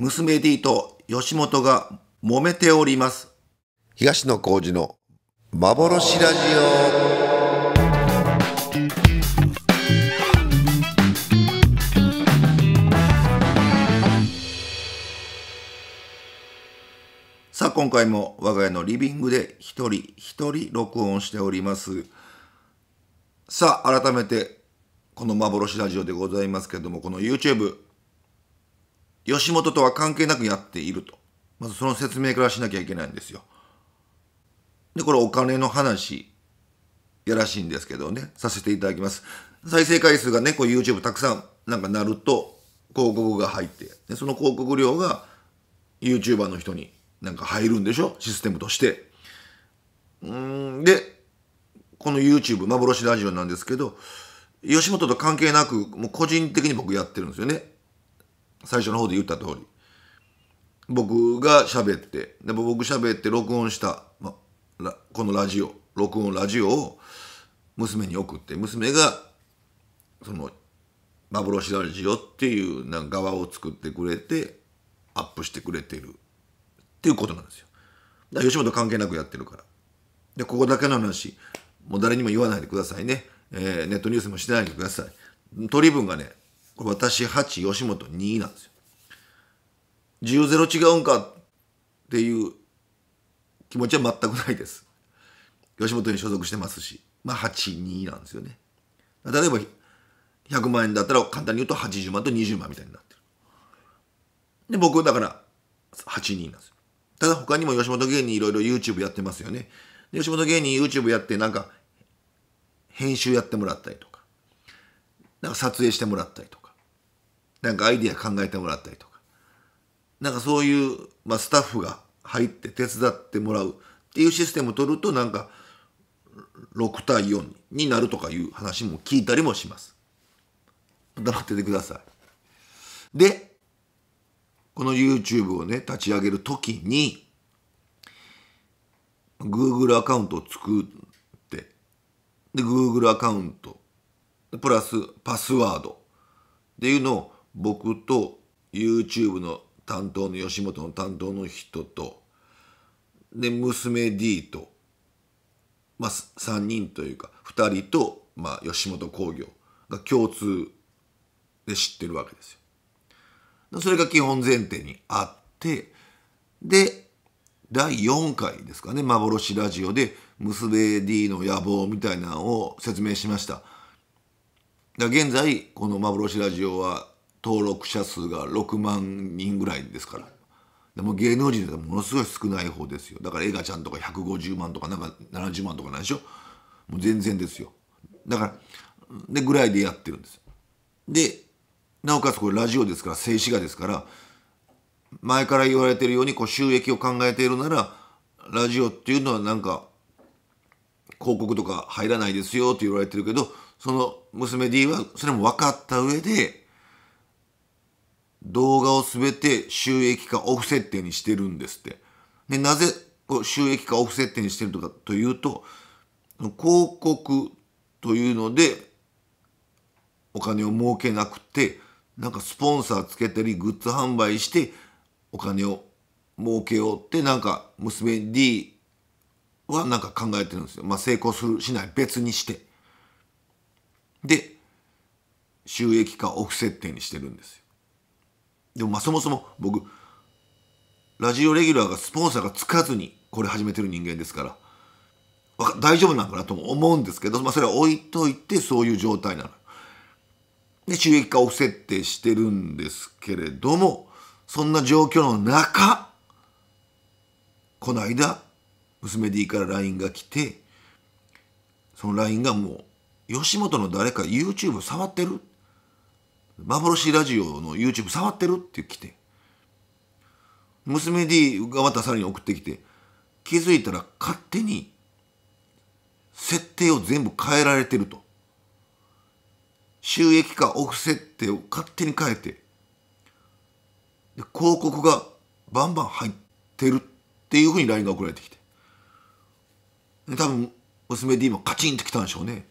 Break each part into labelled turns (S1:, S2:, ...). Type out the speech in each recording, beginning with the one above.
S1: 娘 D と吉本が揉めております。
S2: 東野幸治の幻ラジ
S1: さあ、今回も我が家のリビングで一人一人録音しております。さあ、改めて、この幻ラジオでございますけども、この YouTube、吉本とは関係なくやっていると。まずその説明からしなきゃいけないんですよ。で、これお金の話、やらしいんですけどね、させていただきます。再生回数がね、こう YouTube たくさんなんかなると、広告が入って、でその広告料が YouTuber の人になんか入るんでしょ？システムとして。うん、で、この YouTube、幻ラジオなんですけど、吉本と関係なく、もう個人的に僕やってるんですよね。最初の方で言った通り。僕が喋って、で僕喋って録音した、ま、このラジオ、録音ラジオを娘に送って、娘が、その、幻ラジオっていうなんか側を作ってくれて、アップしてくれてるっていうことなんですよ。だ吉本関係なくやってるから。で、ここだけの話、もう誰にも言わないでくださいね。えーネットニュースもしてないでください。取り分がね、これ私8、吉本2なんですよ。10ゼロ違うんかっていう気持ちは全くないです。吉本に所属してますし、まあ8、2なんですよね。例えば100万円だったら簡単に言うと80万と20万みたいになってる。で、僕だから8人なんですよ。ただ他にも吉本芸人いろいろ YouTube やってますよね。吉本芸人 YouTube やってなんか編集やってもらったりとか、なんか撮影してもらったりとか、なんかアイディア考えてもらったりとか、なんかそういう、まあ、スタッフが入って手伝ってもらうっていうシステムを取るとなんか6対4になるとかいう話も聞いたりもします。黙っててください。で、この YouTube をね、立ち上げるときに、Google アカウントを作って、で、Google アカウント、プラスパスワードっていうのを僕と YouTube の担当の吉本の担当の人と、で、娘 D と、まあ、3人というか、2人と、まあ、吉本興業が共通で知ってるわけですよ。それが基本前提にあって、で、第4回ですかね、幻ラジオで、娘 D の野望みたいなのを説明しました。現在、この幻ラジオは登録者数が6万人ぐらいですから。でも芸能人でものすごい少ない方ですよ。だから映画ちゃんとか150万とかなんか70万とかなんでしょ？もう全然ですよ。だから、で、ぐらいでやってるんです。で、なおかつこれラジオですから静止画ですから前から言われてるようにこう収益を考えているならラジオっていうのはなんか広告とか入らないですよって言われてるけどその娘 D はそれも分かった上で動画を全て収益化オフ設定にしてるんですって。でなぜ収益化オフ設定にしてるのかというと広告というのでお金を儲けなくてなんかスポンサーつけたりグッズ販売してお金を儲けようってなんか娘 D はなんか考えてるんですよ。まあ成功するしない別にして。で収益化オフ設定にしてるんですよ。でもまあそもそも僕ラジオレギュラーがスポンサーがつかずにこれ始めてる人間ですから大丈夫なのかなとも思うんですけど、まあ、それは置いといてそういう状態なの。で収益化オフ設定してるんですけれどもそんな状況の中この間娘 D から LINE が来てその LINE がもう吉本の誰か YouTube 触ってる幻ラジオの YouTube 触ってるって来て。娘 D がまたさらに送ってきて気づいたら勝手に設定を全部変えられてると。収益化オフ設定を勝手に変えて。で広告がバンバン入ってるっていうふうに LINE が送られてきて。多分娘 D もカチンときたんでしょうね。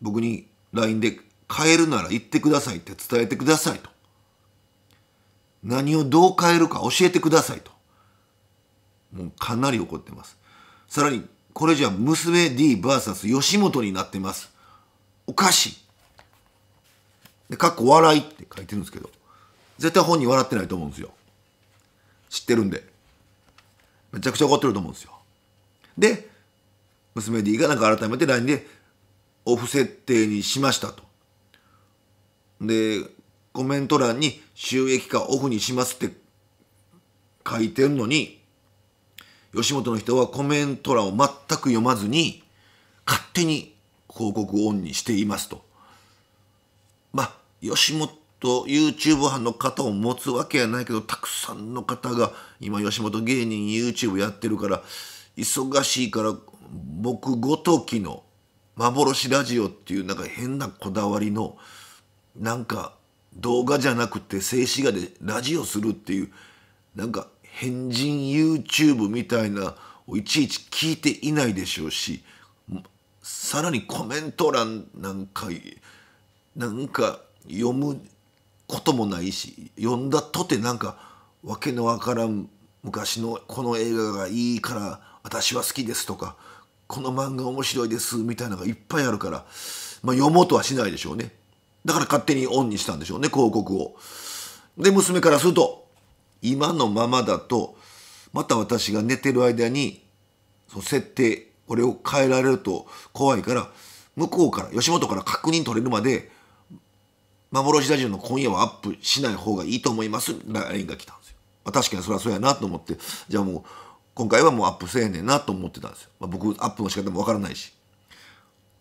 S1: 僕に LINE で変えるなら言ってくださいって伝えてくださいと何をどう変えるか教えてくださいと。もうかなり怒ってます。さらに、これじゃ娘 DVS 吉本になってます。おかしい。で、かっこ笑いって書いてるんですけど、絶対本人笑ってないと思うんですよ。知ってるんで。めちゃくちゃ怒ってると思うんですよ。で、娘 D がなんか改めて LINE でオフ設定にしましたと。で、コメント欄に収益化オフにしますって書いてるのに、吉本の人はコメント欄を全く読まずに、勝手に広告オンにしていますと。まあ、吉本 YouTube 班の方を持つわけやないけど、たくさんの方が今吉本芸人 YouTube やってるから、忙しいから僕ごときの幻ラジオっていうなんか変なこだわりのなんか動画じゃなくて静止画でラジオするっていうなんか変人 YouTube みたいなをいちいち聞いていないでしょうしさらにコメント欄なんかなんか読むこともないし読んだとてなんかわけのわからん昔のこの映画がいいから私は好きですとかこの漫画面白いですみたいなのがいっぱいあるから、まあ、読もうとはしないでしょうね。だから勝手にオンにしたんでしょうね広告を。で娘からすると今のままだとまた私が寝てる間にその設定これを変えられると怖いから向こうから吉本から確認取れるまで幻ラジオの今夜はアップしない方がいいと思います LINE が来たんですよ、まあ、確かにそれはそうやなと思ってじゃあもう今回はもうアップせえねんなと思ってたんですよ、まあ、僕アップの仕方もわからないし。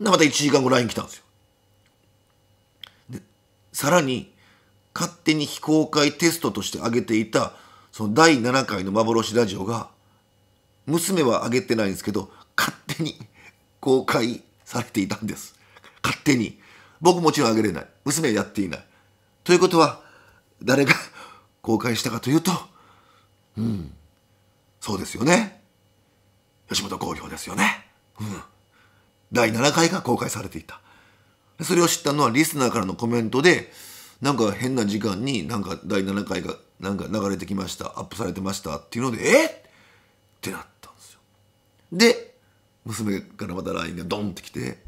S1: でまた1時間後 LINE 来たんですよ。さらに勝手に非公開テストとして上げていたその第7回の幻ラジオが娘は上げてないんですけど勝手に公開されていたんです。勝手に。僕もちろん上げれない。娘はやっていない。ということは誰が 公開したかというとうん。そうですよね。吉本興業ですよね。うん。第7回が公開されていた。それを知ったのはリスナーからのコメントでなんか変な時間になんか第7回がなんか流れてきましたアップされてましたっていうのでえっ？てなったんですよ。で娘からまた LINE がドンってきて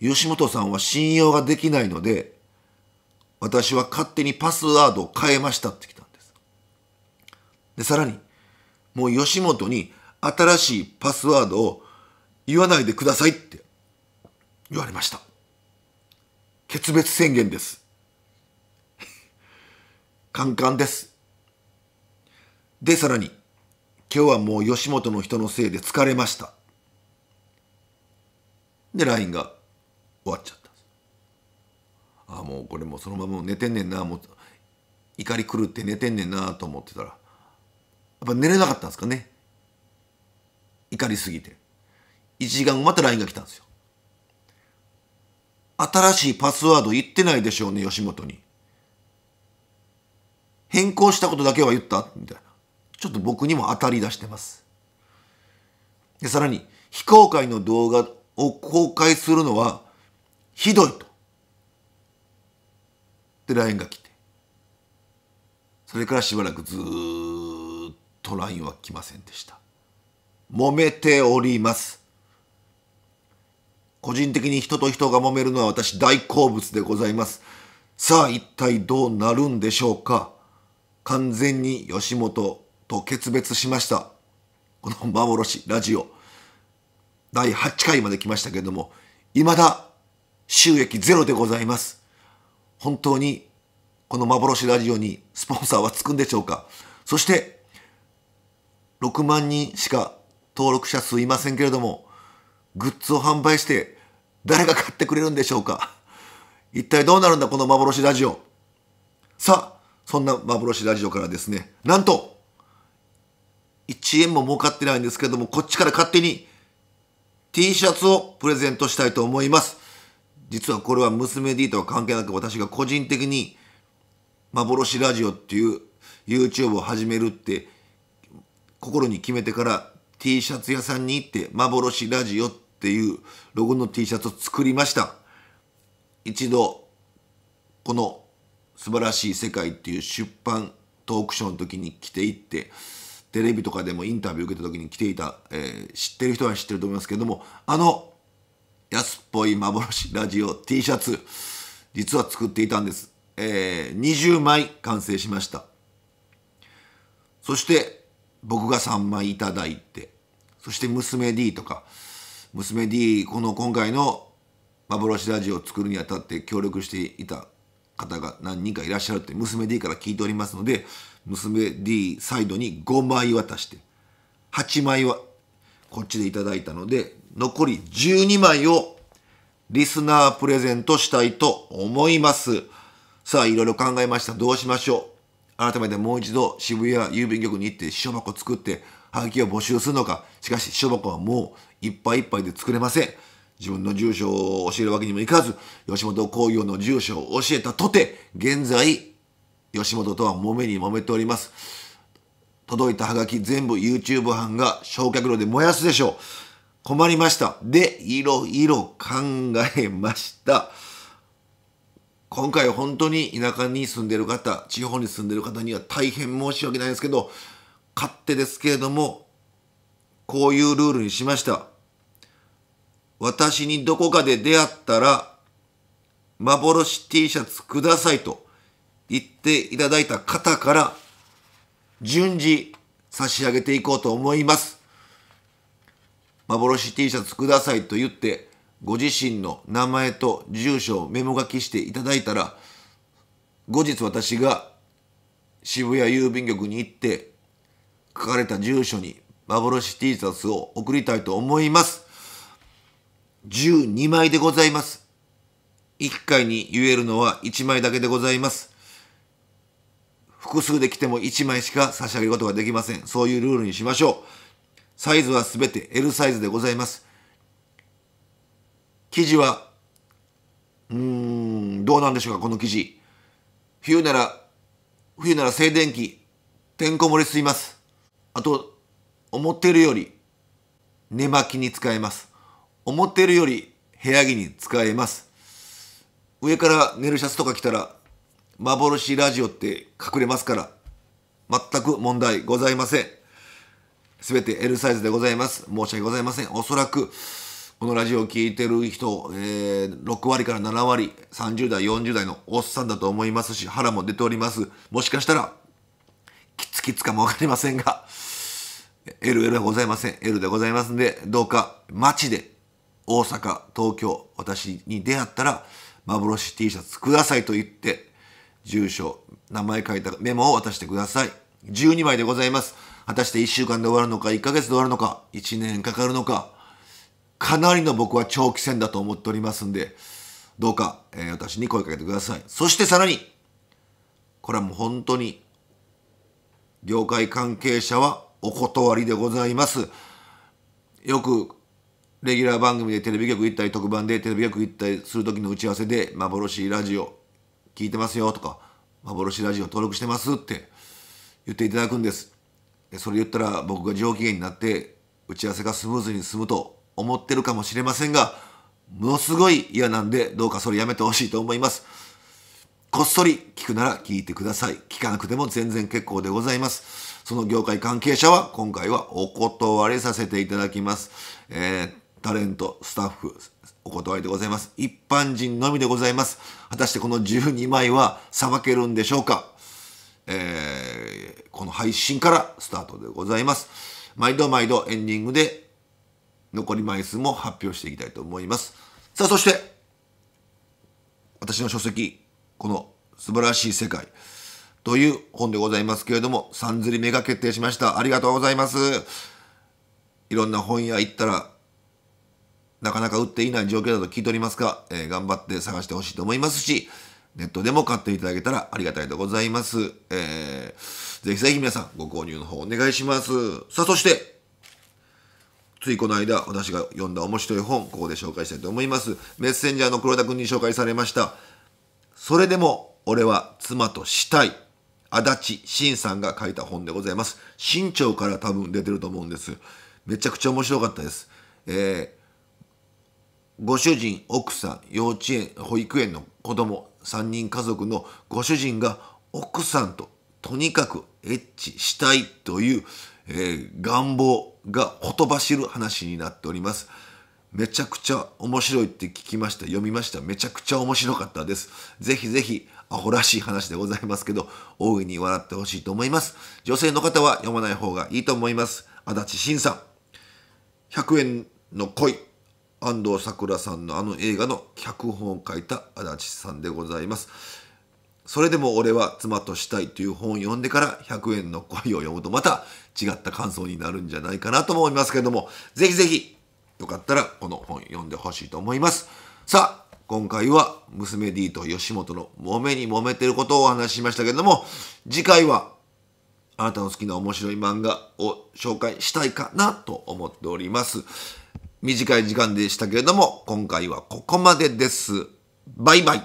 S1: 吉本さんは信用ができないので私は勝手にパスワードを変えましたってきたんです。でさらにもう吉本に新しいパスワードを言わないでくださいって言われました。決別宣言です。カンカンです。でさらに今日はもう吉本の人のせいで疲れました。で LINE が終わっちゃった。ああもうこれもうそのまま寝てんねんな。もう怒り狂って寝てんねんなと思ってたらやっぱ寝れなかったんですかね。怒りすぎて。1時間後また LINE が来たんですよ。新しいパスワード言ってないでしょうね吉本に。変更したことだけは言った？みたいな。ちょっと僕にも当たり出してます。でさらに非公開の動画を公開するのはひどいと。で LINE が来て。それからしばらくずーっと LINE は来ませんでした。揉めております。個人的に人と人が揉めるのは私大好物でございます。さあ一体どうなるんでしょうか？完全に吉本と決別しました。この幻ラジオ。第8回まで来ましたけれども未だ収益ゼロでございます。本当にこの幻ラジオにスポンサーはつくんでしょうか？そして6万人しか登録者数いませんけれどもグッズを販売して誰が買ってくれるんでしょうか？一体どうなるんだこの幻ラジオ？さあそんな幻ラジオからですねなんと1円も儲かってないんですけどもこっちから勝手に T シャツをプレゼントしたいと思います。実はこれは娘 D とは関係なく私が個人的に幻ラジオっていう YouTube を始めるって心に決めてから T シャツ屋さんに行って幻ラジオってていうロゴの T シャツを作りました。一度この素晴らしい世界っていう出版トークショーの時に来ていってテレビとかでもインタビュー受けた時に来ていた、えー、知ってる人は知ってると思いますけどもあの安っぽい幻ラジオ T シャツ実は作っていたんです、えー、20枚完成しました。そして僕が3枚いただいてそして娘 D とか娘 D この今回の幻ラジオを作るにあたって協力していた方が何人かいらっしゃるって娘 D から聞いておりますので娘 D サイドに5枚渡して8枚はこっちでいただいたので残り12枚をリスナープレゼントしたいと思います。さあいろいろ考えました。どうしましょう。改めてもう一度渋谷郵便局に行って書箱作ってハガキを募集するのか。しかし書箱はもういっぱいいっぱいで作れません。自分の住所を教えるわけにもいかず吉本興業の住所を教えたとて現在吉本とは揉めに揉めております。届いたハガキ全部 YouTube 班が焼却炉で燃やすでしょう。困りました。でいろいろ考えました。今回本当に田舎に住んでる方地方に住んでる方には大変申し訳ないですけど勝手ですけれどもこういうルールにしました。私にどこかで出会ったら幻 T シャツくださいと言っていただいた方から順次差し上げていこうと思います。幻 T シャツくださいと言ってご自身の名前と住所をメモ書きしていただいたら後日私が渋谷郵便局に行って書かれた住所に幻 T シャツを送りたいと思います。12枚でございます。1回に言えるのは1枚だけでございます。複数で来ても1枚しか差し上げることができません。そういうルールにしましょう。サイズはすべて L サイズでございます。生地はうーんどうなんでしょうかこの生地。冬なら冬なら静電気てんこ盛り吸います。あと思っているより寝巻きに使えます。思ってるより部屋着に使えます。上から寝るシャツとか着たら幻ラジオって隠れますから全く問題ございません。すべて L サイズでございます。申し訳ございません。おそらくこのラジオを聴いてる人、えー、6割から7割30代40代のおっさんだと思いますし腹も出ております。もしかしたらキツキツかも分かりませんが LL はございません。L でございますんでどうか街で大阪東京私に出会ったら幻 T シャツくださいと言って住所名前書いたメモを渡してください。12枚でございます。果たして1週間で終わるのか1ヶ月で終わるのか1年かかるのかかなりの僕は長期戦だと思っておりますんでどうか、えー、私に声かけてください。そしてさらにこれはもう本当に業界関係者はお断りでございます。よくレギュラー番組でテレビ局行ったり特番でテレビ局行ったりする時の打ち合わせで幻ラジオ聞いてますよとか幻ラジオ登録してますって言っていただくんです。それ言ったら僕が上機嫌になって打ち合わせがスムーズに進むと思ってるかもしれませんがものすごい嫌なんでどうかそれやめてほしいと思います。こっそり聞くなら聞いてください。聞かなくても全然結構でございます。その業界関係者は今回はお断りさせていただきます、えー、タレントスタッフお断りでございます一般人のみでございます果たしてこの12枚はさばけるんでしょうか？えー、この配信からスタートでございます。毎度毎度エンディングで残り枚数も発表していきたいと思います。さあ、そして、私の書籍、この素晴らしい世界という本でございますけれども、3釣り目が決定しました。ありがとうございます。いろんな本屋行ったら、なかなか売っていない状況だと聞いておりますが、えー、頑張って探してほしいと思いますし、ネットでも買っていただけたらありがたいでございます。えー、ぜひぜひ皆さんご購入の方お願いします。さあ、そして、ついこの間私が読んだ面白い本、ここで紹介したいと思います。メッセンジャーの黒田君に紹介されました。それでも俺は妻としたい。足立慎さんが書いた本でございます。新潮から多分出てると思うんです。めちゃくちゃ面白かったです。えー、ご主人、奥さん、幼稚園、保育園の子供3人家族のご主人が奥さんととにかくエッチしたいという、えー願望がほとばしる話になっております。めちゃくちゃ面白いって聞きました。読みました。めちゃくちゃ面白かったです。ぜひぜひ、アホらしい話でございますけど、大いに笑ってほしいと思います。女性の方は読まない方がいいと思います。足立慎さん。100円の恋。安藤サクラさんのあの映画の脚本を書いた足立さんでございます。それでも俺は妻としたいという本を読んでから100円の恋を読むとまた違った感想になるんじゃないかなと思いますけれども、ぜひぜひよかったらこの本読んでほしいと思います。さあ、今回は娘 D と吉本の揉めに揉めてることをお話ししましたけれども、次回はあなたの好きな面白い漫画を紹介したいかなと思っております。短い時間でしたけれども、今回はここまでです。バイバイ。